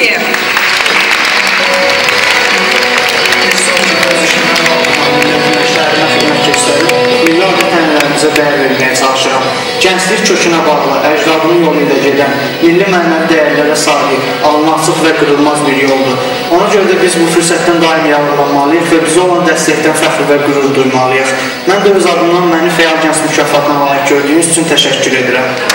Qurdiyev. Milli adət-ənənələrimizə dəyər verməyə çalışıram. Gənclik kökünə bağlı, əcdadının yolu ilə gedən, milli mənəvi dəyərlərə sadiq, alınmazlıq və qırılmaz bir yoldur. Ona görə də biz bu fürsətdən daim yararlanmalıyıq və bizə olan dəstəkdən fəxr və qürur duymalıyıq. Mən də öz adımdan məni fəal gənclik mükafatına layiq gördüyünüz üçün təşəkkür edirəm.